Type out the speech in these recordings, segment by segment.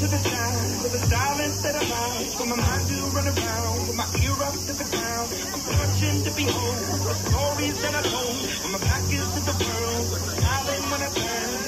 to the side, with the silence that I find, for my mind to run around, with my ear up to the ground. I'm searching to behold the stories that I told, when my back is to the world, smiling when I turn.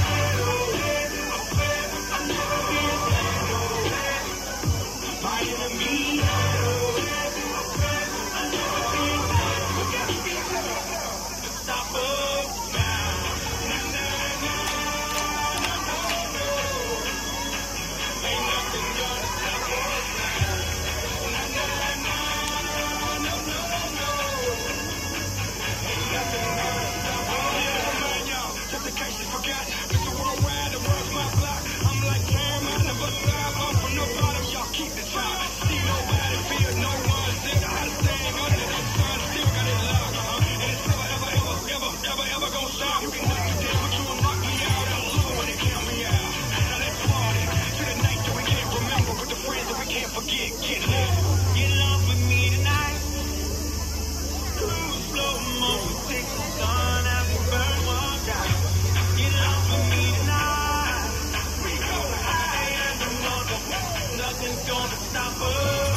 education. ain't gonna stop us.